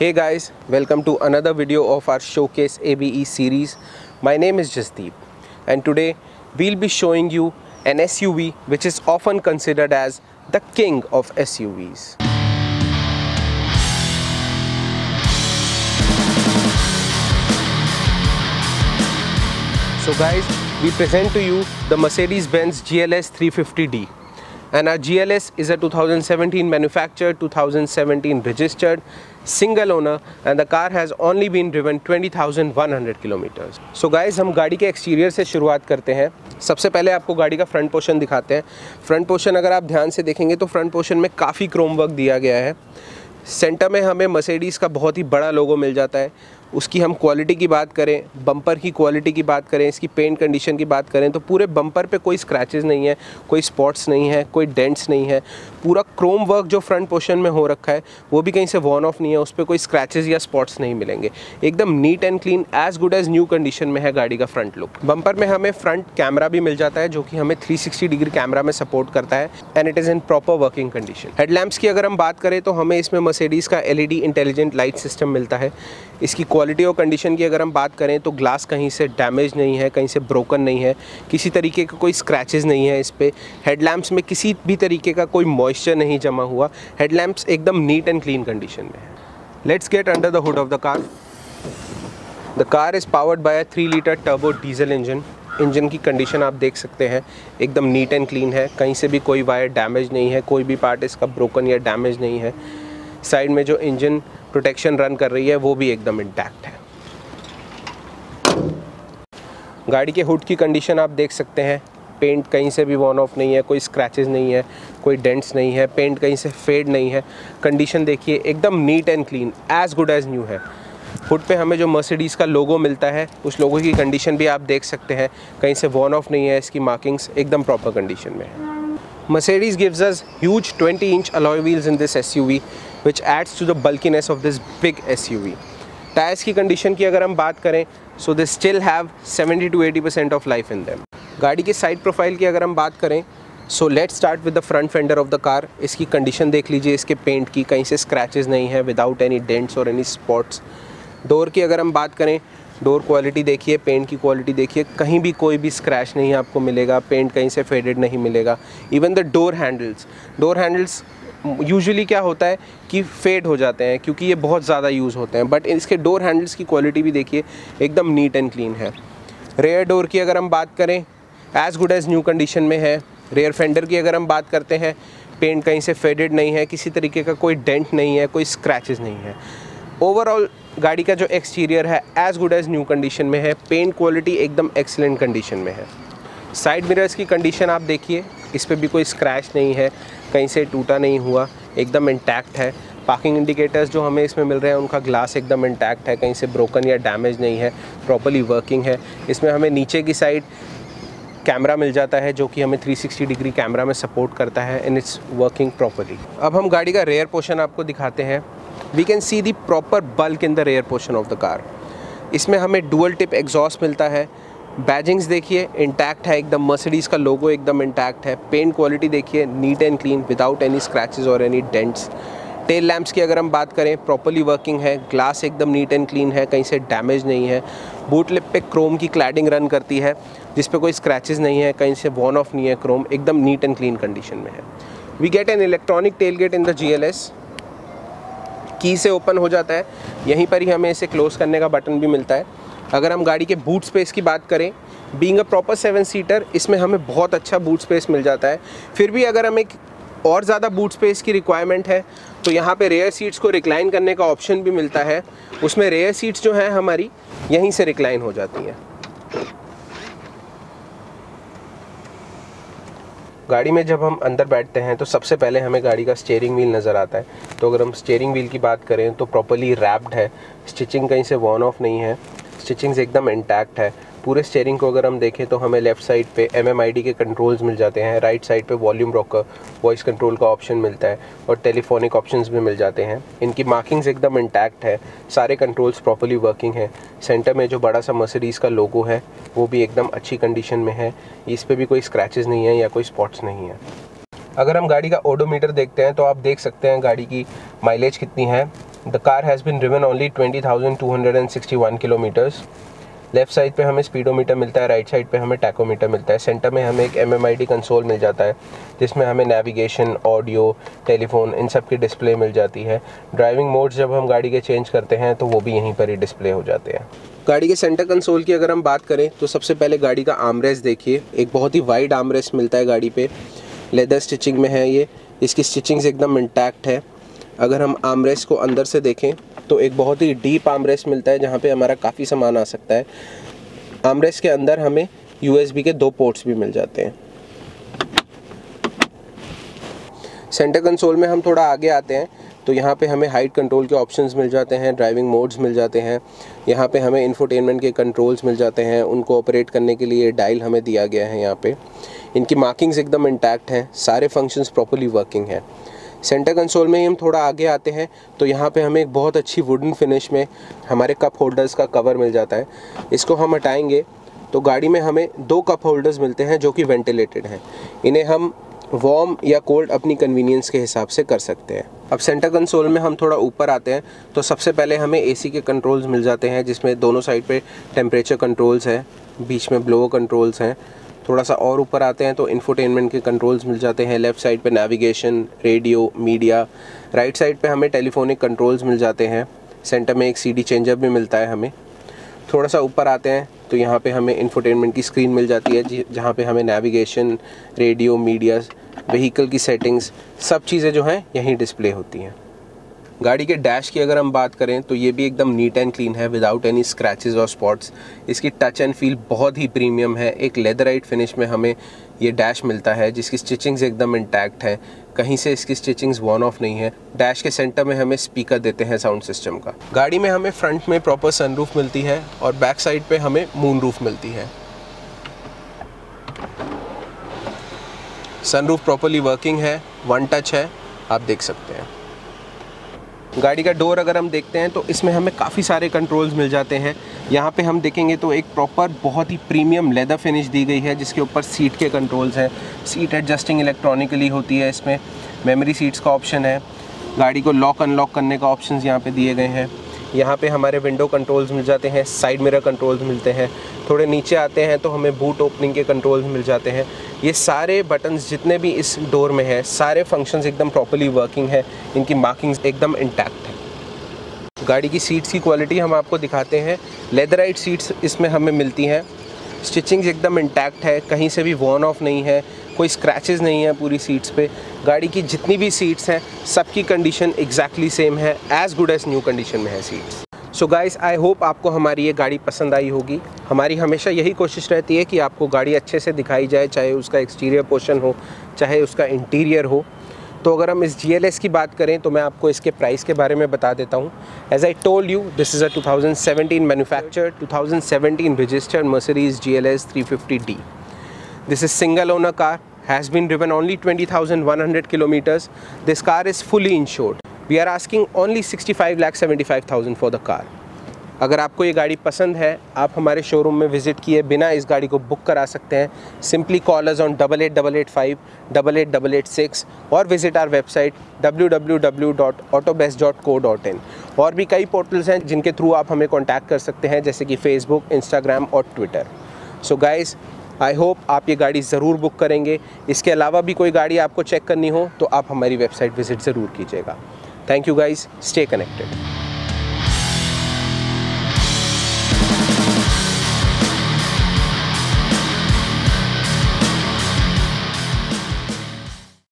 Hey guys, welcome to another video of our Showcase ABE series. My name is Jasdeep and today we'll be showing you an SUV which is often considered as the king of SUVs. So guys, we present to you the Mercedes-Benz GLS 350D and our GLS is a 2017 manufactured, 2017 registered, single owner and the car has only been driven 20,100 kilometers. So guys हम गाड़ी के exterior से शुरुआत करते हैं। सबसे पहले आपको गाड़ी का फ्रंट पोर्शन दिखाते हैं। फ्रंट पोर्शन अगर आप ध्यान से देखेंगे तो फ्रंट पोर्शन में काफ़ी क्रोम वर्क दिया गया है। सेंटर में हमें मर्सिडीज़ का बहुत ही बड़ा लोगो मिल जाता है। उसकी हम क्वालिटी की बात करें बम्पर की क्वालिटी की बात करें, इसकी पेंट कंडीशन की बात करें तो पूरे बम्पर पे कोई स्क्रैचेस नहीं है, कोई स्पॉट्स नहीं है, कोई डेंट्स नहीं है। पूरा क्रोम वर्क जो फ्रंट पोर्शन में हो रखा है, वो भी कहीं से वॉन ऑफ़ नहीं है, उस पर कोई स्क्रैचेज या स्पॉट्स नहीं मिलेंगे। एकदम neat and clean as good as new condition में है गाड़ी का फ्रंट लुक बम्पर में हमें फ्रंट कैमरा भी मिल जाता है, जो कि हमें 360 डिग्री कैमरा में सपोर्ट करता है and it is in proper working condition headlamps की अगर हम बात करें तो हमें इसमें मर्सिडीज़ का एलईडी इंटेलिजेंट लाइट सिस्टम मिलता है। इसकी क्वालिटी और कंडीशन की अगर हम बात करें तो ग्लास कहीं से डैमेज नहीं है, कहीं से ब्रोकन नहीं है, किसी तरीके का कोई स्क्रैचेज नहीं है इस पर हेडलैम्प्स में किसी भी तरीके का कोई मॉइस्चर नहीं जमा हुआ। हेडलैम्प्स एकदम नीट एंड क्लीन कंडीशन में है। Let's get under the hood of the car the car is powered by a three litre turbo diesel engine engine की कंडीशन आप देख सकते हैं। एकदम नीट एंड क्लीन है। कहीं से भी कोई वायर डैमेज नहीं है। कोई भी पार्ट इसका ब्रोकन या डैमेज नहीं है। साइड में जो इंजन प्रोटेक्शन रन कर रही है, वो भी एकदम इंटैक्ट है। गाड़ी के हुड की कंडीशन आप देख सकते हैं। पेंट कहीं से भी वॉन ऑफ़ नहीं है, कोई स्क्रैचेस नहीं है, कोई डेंट्स नहीं है पेंट कहीं से फेड नहीं है। कंडीशन देखिए, एकदम neat and clean as good as new है। हुड पे हमें जो मर्सिडीज़ का लोगो मिलता है, उस लोगो की कंडीशन भी आप देख सकते हैं। कहीं से वॉन ऑफ़ नहीं है, इसकी मार्किंग्स एकदम प्रॉपर कंडीशन में है। Mercedes gives us huge 20 inch alloy wheels in this SUV which adds to the bulkiness of this big SUV. Tyres की कंडीशन की अगर हम बात करें so they still have 70 to 80 percent of life in them गाड़ी की side profile की अगर हम बात करें so let start with the front fender of the car इसकी कंडीशन देख लीजिए, इसके पेंट की कहीं से स्क्रैचेस नहीं है विदाउट एनी डेंट्स और एनी स्पॉट्स डोर की अगर हम बात करें डोर क्वालिटी देखिए पेंट की क्वालिटी देखिए, कहीं भी कोई भी स्क्रैच नहीं आपको मिलेगा पेंट कहीं से फेडेड नहीं मिलेगा. Even the door handles door handles usually क्या होता है कि फेड हो जाते हैं, क्योंकि ये बहुत ज़्यादा यूज़ होते हैं. बट इसके डोर हैंडल्स की क्वालिटी भी देखिए, एकदम नीट एंड क्लीन है. रेयर डोर की अगर हम बात करें as good as new condition में है. रेयर फेंडर की अगर हम बात करते हैं पेंट कहीं से फेडेड नहीं है, किसी तरीके का कोई डेंट नहीं है, कोई स्क्रैचेस नहीं है. ओवरऑल गाड़ी का जो एक्सटीरियर है as good as new condition में है. पेंट क्वालिटी एकदम एक्सेलेंट कंडीशन में है. साइड मिरर्स की कंडीशन आप देखिए, इस पर भी कोई स्क्रैच नहीं है, कहीं से टूटा नहीं हुआ, एकदम इंटैक्ट है. पार्किंग इंडिकेटर्स जो हमें इसमें मिल रहे हैं, उनका ग्लास एकदम इंटैक्ट है, कहीं से ब्रोकन या डैमेज नहीं है प्रॉपरली वर्किंग है. इसमें हमें नीचे की साइड कैमरा मिल जाता है जो कि हमें 360 डिग्री कैमरा में सपोर्ट करता है इन इट्स वर्किंग प्रॉपरली अब हम गाड़ी का रेयर पोर्शन आपको दिखाते हैं। We can see the proper bulk in the rear portion of the car इसमें हमें डुअल टिप एग्जॉस्ट मिलता है। बैजिंग्स देखिए इंटैक्ट है एकदम। मर्सिडीज़ का लोगो एकदम इंटैक्ट है। पेंट क्वालिटी देखिए neat and clean without any scratches और एनी डेंट्स टेल लैम्प्स की अगर हम बात करें प्रॉपरली वर्किंग है ग्लास एकदम नीट एंड क्लीन है, कहीं से डैमेज नहीं है। बूट लिप पे क्रोम की क्लैडिंग रन करती है, जिस पे कोई स्क्रैचेस नहीं है, कहीं से वॉन ऑफ़ नहीं है क्रोम एकदम नीट एंड क्लीन कंडीशन में है। We get an electronic tailgate in the S key से ओपन हो जाता है, यहीं पर ही हमें इसे क्लोज़ करने का बटन भी मिलता है। अगर हम गाड़ी के बूट स्पेस की बात करें being a proper seven seater इसमें हमें बहुत अच्छा बूट स्पेस मिल जाता है। फिर भी अगर हमें और ज़्यादा बूट स्पेस की रिक्वायरमेंट है तो यहाँ पे रेयर सीट्स को रिक्लाइन करने का ऑप्शन भी मिलता है। उसमें रेयर सीट्स जो हैं हमारी, यहीं से रिक्लाइन हो जाती हैं। गाड़ी में जब हम अंदर बैठते हैं तो सबसे पहले हमें गाड़ी का स्टेयरिंग व्हील नज़र आता है। तो अगर हम स्टेयरिंग व्हील की बात करें तो प्रॉपरली रैप्ड है। स्टिचिंग कहीं से वॉन ऑफ़ नहीं है। स्टिचिंग्स एकदम इंटैक्ट है। पूरे स्टेयरिंग को अगर हम देखें तो हमें लेफ़्ट साइड पे एम के कंट्रोल्स मिल जाते हैं राइट साइड पे वॉल्यूम रॉकर वॉइस कंट्रोल का ऑप्शन मिलता है और टेलीफोनिक ऑप्शंस भी मिल जाते हैं। इनकी मार्किंग्स एकदम इंटैक्ट है, सारे कंट्रोल्स प्रॉपरली वर्किंग है। सेंटर में जो बड़ा सा मर्सिडीज़ का लोगो है, वो भी एकदम अच्छी कंडीशन में है। इस पर भी कोई स्क्रैचेस नहीं है या कोई स्पॉट्स नहीं है। अगर हम गाड़ी का ओडोमीटर देखते हैं तो आप देख सकते हैं गाड़ी की माइलेज कितनी है। The car has been driven only twenty thousand two hundred and sixty one kilometres left side पे हमें स्पीडोमीटर मिलता है राइट साइड पे हमें टैकोमीटर मिलता है। सेंटर में हमें एक एम एम कंसोल मिल जाता है, जिसमें हमें नेविगेशन ऑडियो टेलीफोन इन सब की डिस्प्ले मिल जाती है। ड्राइविंग मोड्स जब हम गाड़ी के चेंज करते हैं तो वो भी यहीं पर ही डिस्प्ले हो जाते हैं। गाड़ी के सेंटर कंसोल की अगर हम बात करें तो सबसे पहले गाड़ी का आमरेस देखिए। एक बहुत ही वाइड आमरेस मिलता है गाड़ी पे। लेदर स्टिचिंग में है ये। इसकी स्टिचिंग्स एकदम इंटैक्ट है। अगर हम आमरेस को अंदर से देखें तो एक बहुत ही डीप आमरेस मिलता है, जहाँ पे हमारा काफ़ी सामान आ सकता है। आमरेस के अंदर हमें यू के दो पोर्ट्स भी मिल जाते हैं। सेंटर कंसोल में हम थोड़ा आगे आते हैं तो यहाँ पे हमें हाइट कंट्रोल के ऑप्शंस मिल जाते हैं ड्राइविंग मोड्स मिल जाते हैं। यहाँ पे हमें इंफोटेनमेंट के कंट्रोल्स मिल जाते हैं, उनको ऑपरेट करने के लिए डायल हमें दिया गया है यहाँ पे। इनकी मार्किंग्स एकदम इंटैक्ट हैं, सारे फ़ंक्शंस प्रॉपरली वर्किंग हैं। सेंटर कंसोल में ही हम थोड़ा आगे आते हैं तो यहाँ पे हमें एक बहुत अच्छी वुडन फिनिश में हमारे कप होल्डर्स का कवर मिल जाता है। इसको हम हटाएँगे तो गाड़ी में हमें दो कप होल्डर्स मिलते हैं जो कि वेंटिलेटेड हैं। इन्हें हम वार्म या कोल्ड अपनी कन्वीनियंस के हिसाब से कर सकते हैं। अब सेंटर कंसोल में हम थोड़ा ऊपर आते हैं तो सबसे पहले हमें एसी के कंट्रोल्स मिल जाते हैं, जिसमें दोनों साइड पे टेम्परेचर कंट्रोल्स हैं, बीच में ब्लो कंट्रोल्स हैं। थोड़ा सा और ऊपर आते हैं तो इन्फोटेनमेंट के कंट्रोल्स मिल जाते हैं। लेफ़्ट साइड पे navigation radio media right side पे हमें टेलीफोनिक कंट्रोल्स मिल जाते हैं। सेंटर में एक सीडी चेंजर भी मिलता है हमें। थोड़ा सा ऊपर आते हैं तो यहाँ पे हमें इन्फोटेनमेंट की स्क्रीन मिल जाती है जहाँ पे हमें नेविगेशन रेडियो मीडिया व्हीकल की सेटिंग्स सब चीज़ें जो हैं यहीं डिस्प्ले होती हैं। गाड़ी के डैश की अगर हम बात करें तो ये भी एकदम नीट एंड क्लीन है विदाउट एनी स्क्रैचेस और स्पॉट्स इसकी टच एंड फील बहुत ही प्रीमियम है। एक लेदराइट फिनिश में हमें ये डैश मिलता है, जिसकी स्टिचिंग्स एकदम इंटैक्ट हैं। कहीं से इसकी स्टिचिंग्स वन ऑफ़ नहीं है। डैश के सेंटर में हमें स्पीकर देते हैं साउंड सिस्टम का। गाड़ी में हमें फ्रंट में प्रॉपर सनरूफ मिलती है और बैक साइड पे हमें मून रूफ मिलती है। सनरूफ प्रॉपरली वर्किंग है वन टच है, आप देख सकते हैं। गाड़ी का डोर अगर हम देखते हैं तो इसमें हमें काफ़ी सारे कंट्रोल्स मिल जाते हैं। यहाँ पे हम देखेंगे तो एक प्रॉपर बहुत ही प्रीमियम लेदर फिनिश दी गई है, जिसके ऊपर सीट के कंट्रोल्स हैं। सीट एडजस्टिंग इलेक्ट्रॉनिकली होती है इसमें। मेमोरी सीट्स का ऑप्शन है। गाड़ी को लॉक अनलॉक करने का ऑप्शन यहाँ पर दिए गए हैं। यहाँ पे हमारे विंडो कंट्रोल्स मिल जाते हैं साइड मिरर कंट्रोल्स मिलते हैं। थोड़े नीचे आते हैं तो हमें बूट ओपनिंग के कंट्रोल्स मिल जाते हैं। ये सारे बटन्स जितने भी इस डोर में हैं, सारे फ़ंक्शंस एकदम प्रॉपरली वर्किंग है। इनकी मार्किंग्स एकदम इंटैक्ट है। गाड़ी की सीट्स की क्वालिटी हम आपको दिखाते हैं। लेदराइट सीट्स इसमें हमें मिलती हैं। स्टिचिंग्स एकदम इंटैक्ट है, कहीं से भी वॉन ऑफ़ नहीं है, कोई स्क्रैचेस नहीं है पूरी सीट्स पे। गाड़ी की जितनी भी सीट्स हैं, सबकी कंडीशन एग्जैक्टली सेम है as good as new condition में है seats so guys I hope आपको हमारी ये गाड़ी पसंद आई होगी। हमारी हमेशा यही कोशिश रहती है कि आपको गाड़ी अच्छे से दिखाई जाए, चाहे उसका एक्सटीरियर पोर्शन हो, चाहे उसका इंटीरियर हो। तो अगर हम इस GLS की बात करें तो मैं आपको इसके प्राइस के बारे में बता देता हूँ as I told you this is a 2017 manufacture 2017 registered Mercedes G L S three fifty D this is single owner car has been driven only 20,100 kilometers. This car is fully insured. We are asking only 65 lakh 75,000 for the car. अगर आपको ये गाड़ी पसंद है, आप हमारे showroom में visit किए बिना इस गाड़ी को बुक करा सकते हैं। Simply call us on double eight double eight five double eight double eight six और visit our website W W W dot auto best dot co dot in और भी कई पोर्टल्स हैं जिनके थ्रू आप हमें कॉन्टैक्ट कर सकते हैं, जैसे कि फेसबुक इंस्टाग्राम और Twitter so guys I hope आप ये गाड़ी ज़रूर बुक करेंगे। इसके अलावा भी कोई गाड़ी आपको चेक करनी हो तो आप हमारी वेबसाइट विज़िट ज़रूर कीजिएगा। Thank you guys stay connected